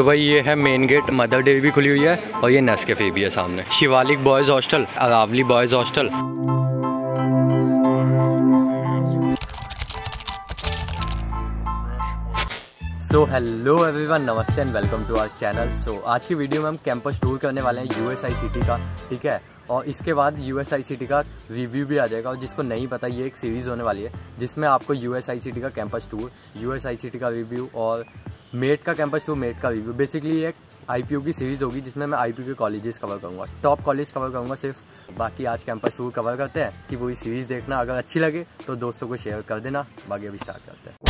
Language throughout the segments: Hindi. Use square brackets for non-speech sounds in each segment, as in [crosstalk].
तो भाई ये है मेन गेट मदर डेयरी भी खुली हुई है और ये नेस कैफ़े भी है सामने। Shivalik boys hostel Aravali boys hostel so hello everyone नमस्ते and welcome to our channel so आज की वीडियो में हम कैंपस टूर करने वाले हैं U S I C T का, ठीक है? और इसके बाद U S I C T का रिव्यू भी आ जाएगा और जिसको नहीं पता ये एक सीरीज़ होने वाली है, जिसमें आपको U S I C T का campus tour U S I C T का रिव्यू और मेट का कैंपस टू मेट का रिव्यू बेसिकली एक आई पी यू की सीरीज़ होगी जिसमें मैं आई के कॉलेजेस कवर करूँगा. टॉप कॉलेज कवर करूँगा सिर्फ़. बाकी आज कैंपस टू कवर करते हैं कि पूरी सीरीज़ देखना अगर अच्छी लगे तो दोस्तों को शेयर कर देना. बाकी अभी स्टार्ट करते हैं.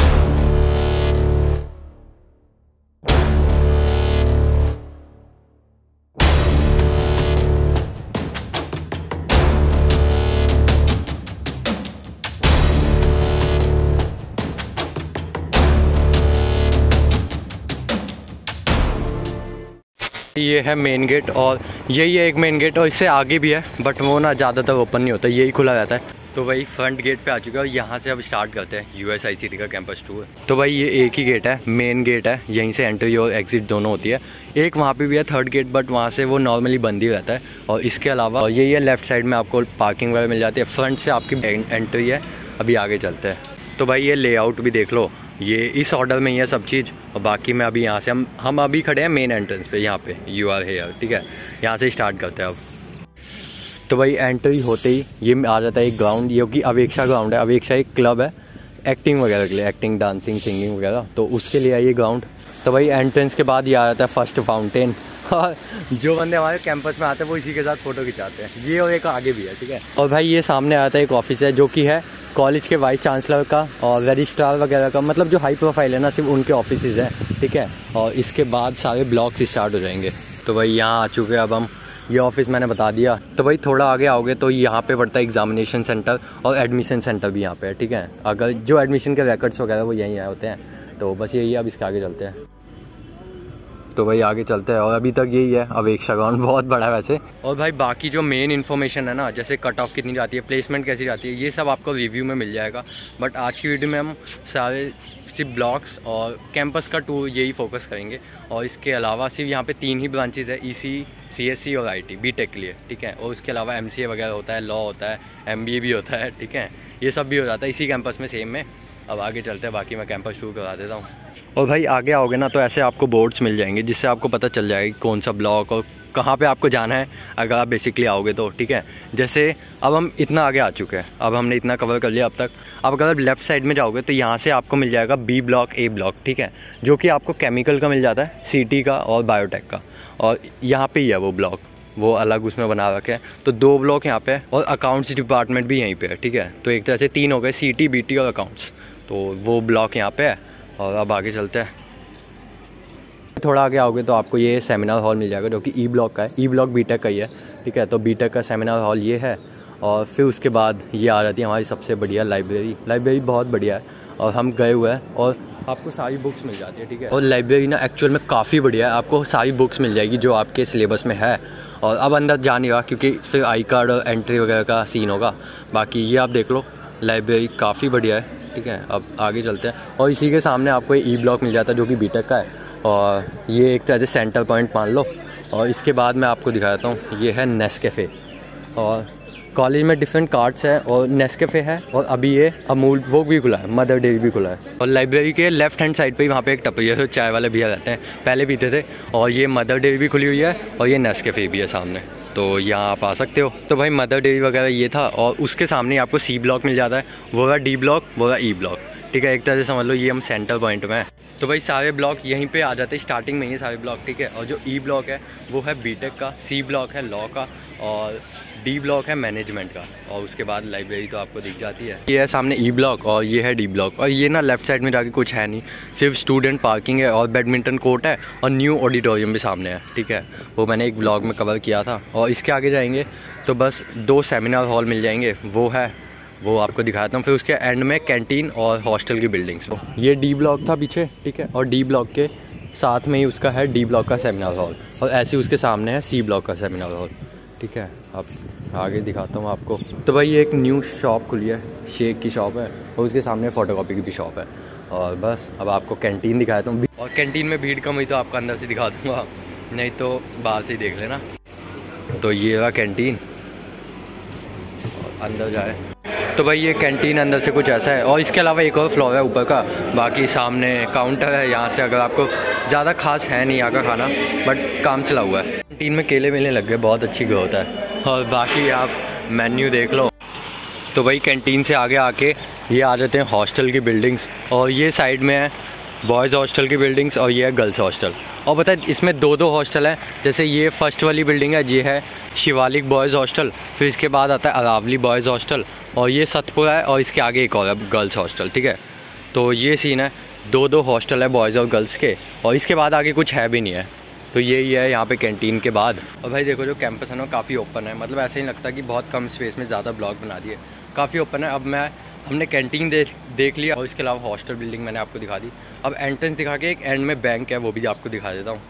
ये है मेन गेट और यही है एक मेन गेट और इससे आगे भी है बट वो ना ज़्यादातर ओपन नहीं होता, यही खुला रहता है। तो भाई फ्रंट गेट पे आ चुका है और यहाँ से अब स्टार्ट करते हैं। यू एस का कैंपस टूर तो भाई ये एक ही गेट है मेन गेट है, यहीं से एंट्री और एग्जिट दोनों होती है। एक वहाँ पे भी है थर्ड गेट बट वहाँ से वो नॉर्मली बंद ही रहता है। और इसके अलावा और यही है लेफ़्ट साइड में आपको पार्किंग वगैरह मिल जाती है। फ्रंट से आपकी एंट्री है, अभी आगे चलते हैं। तो भाई ये लेआउट भी देख लो। ये इस ऑर्डर में ही है सब चीज़, और बाकी मैं अभी यहाँ से, हम हम अभी खड़े हैं मेन एंट्रेंस पे, यहाँ पे यू आर हेयर ठीक है? यहाँ से स्टार्ट करते हैं अब। तो भाई एंट्री होते ही ये आ जाता है एक ग्राउंड ये कि अवेक्षा ग्राउंड है। अवेक्षा एक क्लब है एक्टिंग वगैरह के लिए एक्टिंग डांसिंग सिंगिंग वगैरह। तो उसके लिए है ये ग्राउंड तो भाई एंट्रेंस के बाद ये आ जाता है फ़र्स्ट फाउंटेन [laughs] और जो बंदे हमारे कैंपस में आते हैं, वो इसी के साथ फ़ोटो खिंचाते हैं। ये और एक आगे भी है, ठीक है? और भाई, ये सामने आता है एक ऑफ़िस है, जो कि है कॉलेज के वाइस चांसलर का और रजिस्ट्रार वगैरह का मतलब जो हाई प्रोफ़ाइल है ना, सिर्फ़ उनके ऑफ़िस हैं, ठीक है? और इसके बाद सारे ब्लॉक्स स्टार्ट हो जाएँगे। तो भाई यहाँ आ चुके अब हम, ये ऑफ़िस मैंने बता दिया। तो भाई थोड़ा आगे आओगे तो यहाँ पे पड़ता है एग्जामिनेशन सेंटर और एडमिशन सेंटर भी यहाँ पे है ठीक है? अगर जो एडमिशन के रिकॉर्ड्स वगैरह वो यहीं आए होते हैं तो बस यही अब इसके आगे चलते हैं। तो भाई आगे चलते हैं। और अभी तक यही है अवेक्षा ग्राउंड [laughs] बहुत बड़ा है वैसे। और भाई बाकी जो मेन इन्फॉर्मेशन है ना, जैसे कट ऑफ़ कितनी जाती है प्लेसमेंट कैसी जाती है, ये सब आपको रिव्यू में मिल जाएगा। बट आज की वीडियो में हम सारे सिर्फ़ ब्लॉक्स और कैंपस का टूर यही फोकस करेंगे। और इसके अलावा सिर्फ़ यहाँ पे तीन ही ब्रांचेज है ई सी और आई टी बी टेक के लिए, ठीक है? और उसके अलावा एम सी ए वगैरह होता है लॉ होता है एम बी ए भी होता है, ठीक है? ये सब भी हो जाता है, इसी कैंपस में सेम में अब आगे चलते हैं, बाकी मैं कैंपस शुरू करा देता हूँ। और भाई आगे आओगे ना तो ऐसे आपको बोर्ड्स मिल जाएँगे जिससे आपको पता चल जाएगा कौन सा ब्लॉक और कहाँ पे आपको जाना है अगर आप बेसिकली आओगे तो ठीक है? जैसे अब हम इतना आगे आ चुके हैं। अब हमने इतना कवर कर लिया अब तक। अब अगर लेफ़्ट साइड में जाओगे तो यहाँ से आपको मिल जाएगा बी ब्लॉक ए ब्लॉक ठीक है? जो कि आपको केमिकल का मिल जाता है सीटी का और बायोटेक का। और यहाँ पर ही है वो ब्लॉक वो अलग उसमें बना रखे हैं। तो दो ब्लॉक यहाँ पे और अकाउंट्स डिपार्टमेंट भी यहीं पे है, ठीक है? तो एक तरह से तीन हो गए सी टी बी टी और अकाउंट्स तो वो ब्लॉक यहाँ पे है। और अब आगे चलते हैं। थोड़ा आगे आओगे तो आपको ये सेमिनार हॉल मिल जाएगा जो कि ई ब्लॉक का है। ई ब्लॉक बी का ही है, ठीक है? तो बी का सेमिनार हॉल ये है और फिर उसके बाद ये आ जाती है हमारी सबसे बढ़िया लाइब्रेरी लाइब्रेरी बहुत बढ़िया है और हम गए हुए हैं और आपको सारी बुक्स मिल जाती है, ठीक है? और लाइब्रेरी ना एक्चुअल में काफ़ी बढ़िया है। आपको सारी बुक्स मिल जाएगी जो आपके सिलेबस में है। और अब अंदर जा नहीं रहा क्योंकि फिर आई कार्ड और एंट्री वगैरह का सीन होगा। बाकी ये आप देख लो। लाइब्रेरी काफ़ी बढ़िया है, ठीक है? अब आगे चलते हैं। और इसी के सामने आपको ई ब्लॉक मिल जाता है, जो कि बीटेक का है। और ये एक तरह से सेंटर पॉइंट मान लो। और इसके बाद मैं आपको दिखाता हूँ, ये है नेस कैफ़े और कॉलेज में डिफरेंट कार्ड्स हैं, और नेस कैफ़े है, और अभी ये अमूल, वो भी खुला है मदर डेयरी भी खुला है। और लाइब्रेरी के लेफ़्ट हैंड साइड पे ही वहाँ पे एक टपरिया है चाय वाले भैया रहते हैं, पहले पीते थे। और ये मदर डेयरी भी खुली हुई है, और ये नेस कैफ़े भी है सामने। तो यहाँ आप आ सकते हो। तो भाई मदर डेयरी वगैरह ये था और उसके सामने आपको सी ब्लॉक मिल जाता है। वो है डी ब्लॉक वो है ई ब्लॉक ठीक है एक तरह से समझ लो, ये हम सेंटर पॉइंट में है। तो भाई सारे ब्लॉक यहीं पे आ जाते हैं स्टार्टिंग में ही सारे ब्लॉक ठीक है? और जो ई e ब्लॉक है, वो है बीटेक का सी ब्लॉक है लॉ का, और डी ब्लॉक है मैनेजमेंट का, और उसके बाद लाइब्रेरी तो आपको दिख जाती है। ये है सामने ई e ब्लॉक और ये है डी ब्लॉक और ये ना लेफ़्ट साइड में जाके कुछ है नहीं। सिर्फ़ स्टूडेंट पार्किंग है, और बैडमिंटन कोर्ट है, और न्यू ऑडिटोरियम भी सामने है, ठीक है? वो मैंने एक ब्लॉग में कवर किया था, और इसके आगे जाएँगे तो बस दो सेमिनार हॉल मिल जाएँगे, वो है वो आपको दिखाता हूँ फिर उसके एंड में कैंटीन और हॉस्टल की बिल्डिंग्स ये डी ब्लॉक था पीछे, ठीक है? और डी ब्लॉक के साथ में ही उसका है डी ब्लॉक का सेमिनार हॉल और ऐसे ही उसके सामने है सी ब्लॉक का सेमिनार हॉल ठीक है? अब आगे दिखाता हूँ आपको। तो भाई ये एक न्यू शॉप खुली है शेक की शॉप है, और उसके सामने फ़ोटोकॉपी की भी शॉप है। और बस, अब आपको कैंटीन दिखाता हूँ। और कैंटीन में भीड़ कम हुई तो आपको अंदर से दिखा दूँगा। नहीं तो बाहर से ही देख लेना। तो ये रहा कैंटीन अंदर जाए। तो भाई ये कैंटीन अंदर से कुछ ऐसा है। और इसके अलावा एक और फ्लोर है ऊपर का। बाकी सामने काउंटर है, यहाँ से अगर आपको ज़्यादा खास है नहीं यहाँ का खाना बट काम चला हुआ है। कैंटीन में केले मिलने लग गए, बहुत अच्छी ग्रोथ है। और बाकी आप मेन्यू देख लो। तो भाई कैंटीन से आगे आके ये आ जाते हैं हॉस्टल की बिल्डिंग्स और ये साइड में है बॉयज़ हॉस्टल की बिल्डिंग्स और ये है गर्ल्स हॉस्टल। और है, इसमें दो दो हॉस्टल हैं। जैसे ये फ़र्स्ट वाली बिल्डिंग है, ये है शिवालिक बॉयज़ हॉस्टल। फिर इसके बाद आता है अरावली बॉयज़ हॉस्टल। और ये सतपुरा है और इसके आगे एक और है, गर्ल्स हॉस्टल, ठीक है? तो ये सीन है दो दो हॉस्टल है बॉयज़ और गर्ल्स के। और इसके बाद आगे कुछ है भी नहीं है। तो यही है यहाँ पे कैंटीन के बाद। और भाई देखो, जो कैंपस है ना काफ़ी ओपन है। मतलब ऐसा ही लगता कि बहुत कम स्पेस में ज़्यादा ब्लॉक बना दिए। काफ़ी ओपन है। अब मैं, हमने कैंटीन देख देख लिया और इसके अलावा हॉस्टल बिल्डिंग मैंने आपको दिखा दी। अब एंट्रेंस दिखा के एक एंड में बैंक है, वो भी आपको दिखा देता हूँ।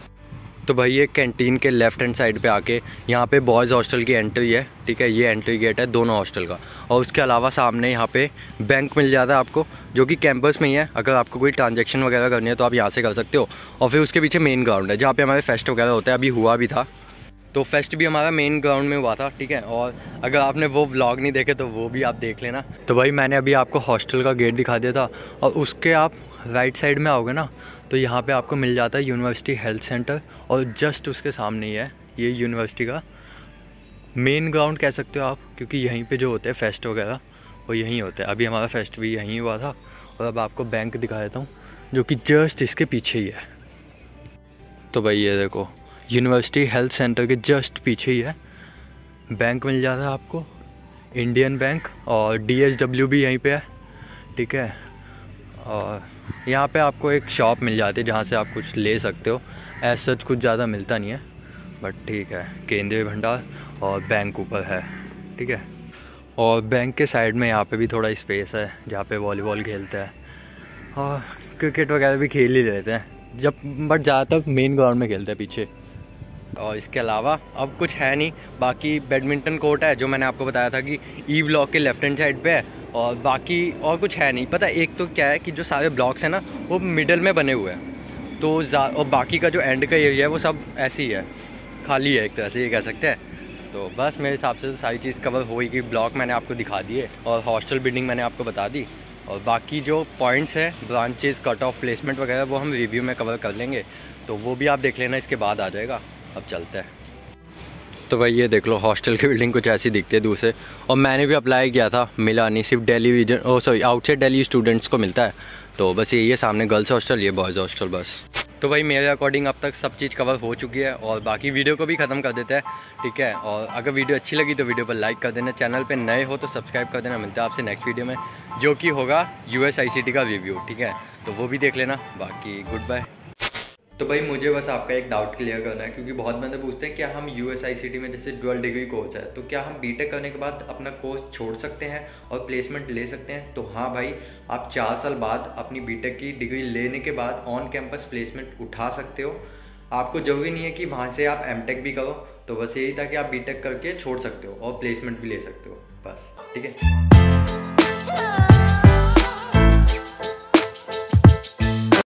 तो भाई ये कैंटीन के लेफ़्ट हैंड साइड पे आके यहाँ पे बॉयज़ हॉस्टल की एंट्री है, ठीक है? ये एंट्री गेट है दोनों हॉस्टल का। और उसके अलावा सामने यहाँ पे बैंक मिल जाता है आपको, जो कि कैंपस में ही है। अगर आपको कोई ट्रांजेक्शन वगैरह करनी है तो आप यहाँ से कर सकते हो। और फिर उसके पीछे मेन ग्राउंड है, जहाँ पे हमारे फेस्ट वगैरह होता है, अभी हुआ भी था। तो फेस्ट भी हमारा मेन ग्राउंड में हुआ था, ठीक है? और अगर आपने वो व्लॉग नहीं देखे तो वो भी आप देख लेना। तो भाई मैंने अभी आपको हॉस्टल का गेट दिखा दिया था, और उसके आप राइट साइड में आओगे ना तो यहाँ पे आपको मिल जाता है यूनिवर्सिटी हेल्थ सेंटर और जस्ट उसके सामने ही है ये यूनिवर्सिटी का। मेन ग्राउंड कह सकते हो आप, क्योंकि यहीं पे जो होते हैं फेस्ट वगैरह, वो यहीं होते हैं। अभी हमारा फेस्ट भी यहीं हुआ था और अब आपको बैंक दिखा देता हूँ, जो कि जस्ट इसके पीछे ही है। तो भाई ये देखो यूनिवर्सिटी हेल्थ सेंटर के जस्ट पीछे ही है। बैंक मिल जाता है आपको इंडियन बैंक और डीएचडब्ल्यू भी यहीं पे है, ठीक है? और यहाँ पे आपको एक शॉप मिल जाती है जहाँ से आप कुछ ले सकते हो। ऐसा सच कुछ ज़्यादा मिलता नहीं है बट ठीक है। केंद्रीय भंडार और बैंक ऊपर है, ठीक है। और बैंक के साइड में यहाँ पे भी थोड़ा स्पेस है, जहाँ पे वॉलीबॉल खेलते हैं। और क्रिकेट वगैरह भी खेल ही लेते हैं। जब बट ज़्यादातर मेन ग्राउंड में खेलते हैं पीछे। और इसके अलावा अब कुछ है नहीं, बाकी बैडमिंटन कोर्ट है, जो मैंने आपको बताया था कि ई ब्लॉक के लेफ़्ट हैंड साइड पे है। और बाकी और कुछ है नहीं। पता एक तो क्या है कि जो सारे ब्लॉक्स हैं ना, वो मिडल में बने हुए हैं। तो और बाकी का जो एंड का एरिया है, वो सब ऐसे ही है। खाली है एक तरह से, ये कह सकते हैं। तो बस मेरे हिसाब से तो सारी चीज़ कवर हो गई ब्लॉक मैंने आपको दिखा दिए और हॉस्टल बिल्डिंग मैंने आपको बता दी। और बाकी जो पॉइंट्स हैं ब्रांचेज कट ऑफ़ प्लेसमेंट वगैरह, वो हम रिव्यू में कवर कर लेंगे। तो वो भी आप देख लेना, इसके बाद आ जाएगा। अब चलते हैं। तो भाई ये देख लो हॉस्टल की बिल्डिंग कुछ ऐसी दिखती है से। और मैंने भी अप्लाई किया था मिला नहीं सिर्फ़ डेली विजन oh sorry outside Delhi students को मिलता है। तो बस यही है, सामने गर्ल्स हॉस्टल ये बॉयज़ हॉस्टल बस। तो भाई मेरे अकॉर्डिंग अब तक सब चीज़ कवर हो चुकी है और बाकी वीडियो को भी ख़त्म कर देते हैं, ठीक है? और अगर वीडियो अच्छी लगी तो वीडियो पर लाइक कर देना चैनल पर नए हो तो सब्सक्राइब कर देना, मिलता है आपसे नेक्स्ट वीडियो में, जो कि होगा यू का रिव्यू ठीक है? तो वो भी देख लेना, बाकी गुड बाय तो भाई मुझे बस आपका एक डाउट क्लियर करना है, क्योंकि बहुत बंदे पूछते हैं, क्या हम U S I C T में जैसे ट्वेल्व डिग्री कोर्स है तो क्या हम बी टेक करने के बाद अपना कोर्स छोड़ सकते हैं और प्लेसमेंट ले सकते हैं? तो हाँ भाई, आप चार साल बाद अपनी बी टेक की डिग्री लेने के बाद ऑन कैंपस प्लेसमेंट उठा सकते हो। आपको ज़रूरी नहीं है कि वहाँ से आप एम भी करो तो बस यही था कि आप बी टेक करके छोड़ सकते हो और प्लेसमेंट भी ले सकते हो, बस, ठीक है?